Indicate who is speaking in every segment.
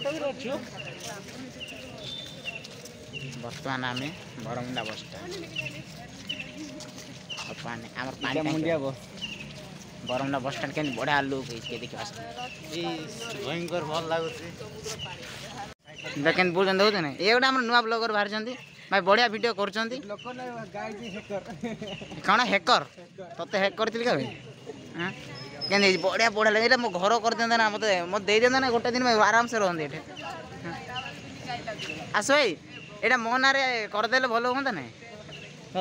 Speaker 1: ବର୍ତ୍ତମାନ ଆମେ ବରମୁଣ୍ଡା ବସ୍ଟା ପାଣି ଆମର ପାଣି
Speaker 2: ମୁଣ୍ଡିଆ
Speaker 1: ବରମୁଣ୍ଡା
Speaker 2: ବସ୍
Speaker 1: ଷ୍ଟାଣ୍ଡ କେମିତି ବଢ଼ିଆ ଲୁକ୍ ହେଇଛି କେ ଦେଖି ଆସ
Speaker 2: ଭୟଙ୍କର ଭଲ ଲାଗୁଛି
Speaker 1: କେମିତି ବୁଲୁଛନ୍ତି ଦେଖୁଛନ୍ତି ଏ ଗୋଟେ ଆମର ନୂଆ ବ୍ଲଗର ବାହାରିଛନ୍ତି ଭାଇ ବଢ଼ିଆ ଭିଡ଼ିଓ କରୁଛନ୍ତି କ'ଣ ହେକର ତତେ ହେକ୍ କରିଥିଲି କେବେ ହଁ କେମିତି ବଢ଼ିଆ ବଢ଼ିଆ ଲାଗେ ଏଇଟା ମୋ ଘର କରିଦିଅନ୍ତା ନା ମୋତେ ମୋତେ ଦେଇଦିଅନ୍ତା ନା ଗୋଟେ ଦିନ ଆରାମସେ ରୁହନ୍ତି ଏଠି ଆସ ଭାଇ ଏଇଟା ମୋ ନାଁରେ କରିଦେଲେ ଭଲ ହୁଅନ୍ତା ନାଇଁ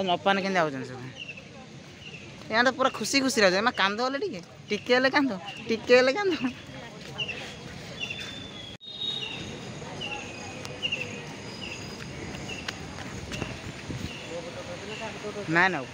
Speaker 1: ନପାନ କେମିତି ଆଉଛନ୍ତି ସବୁ ଏମାନେ ତ ପୁରା ଖୁସି ଖୁସିରେ ଆସୁଛନ୍ତି ମା କାନ୍ଦ ହେଲେ ଟିକେ ଟିକେ ହେଲେ କାନ୍ଦ ଟିକେ ହେଲେ କାନ୍ଦ ମ୍ୟାନ୍ ଆଉ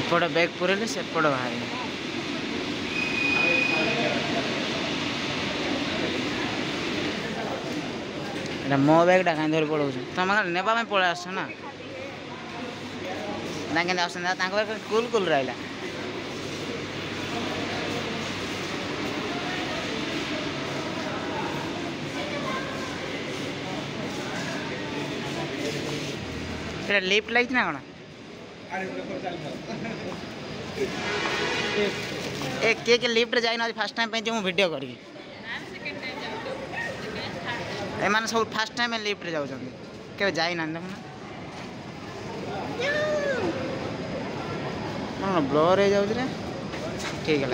Speaker 1: ଏପଟ ବ୍ୟାଗ୍ ପୁରେଇଲେ ସେପଟ ବାହାରିଲେ ଏଇଟା ମୋ ବ୍ୟାଗ୍ଟା କାହିଁ ଧରି ପଳାଉଛ ତମେ ନେବା ପାଇଁ ପଳେଇ ଆସୁଛ ନା ତାଙ୍କେ ଆସୁଛନ୍ତି ତାଙ୍କ ବ୍ୟାଗ୍ କୁଲ୍ କୁଲ୍ ରହିଲା সেটা লেফট লাইট না কোনা এ কে কে লেফট যাই না ফার্স্ট টাইম পাই
Speaker 2: যে মু ভিডিও করি এমানে সব ফার্স্ট
Speaker 1: টাইম লেফট যাচ্ছেন
Speaker 3: কেউ যাই না দেখুন কোন ব্লর হয়ে যাচ্ছে রে ঠিক গেল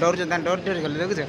Speaker 3: डर डर डर गल डर डर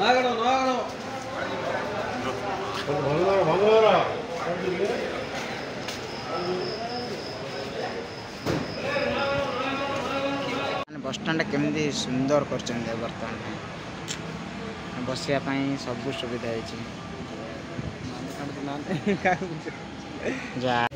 Speaker 1: 나가라 나가라
Speaker 2: 방어하라
Speaker 1: 방어하라 ବସଷ୍ଟାଣ୍ଡ କେମିତି ସୁନ୍ଦର କରିଛନ୍ତି ବର୍ତ୍ତମାନ ପାଇଁ ବସିବା ପାଇଁ ସବୁ ସୁବିଧା ହେଇଛି ଯା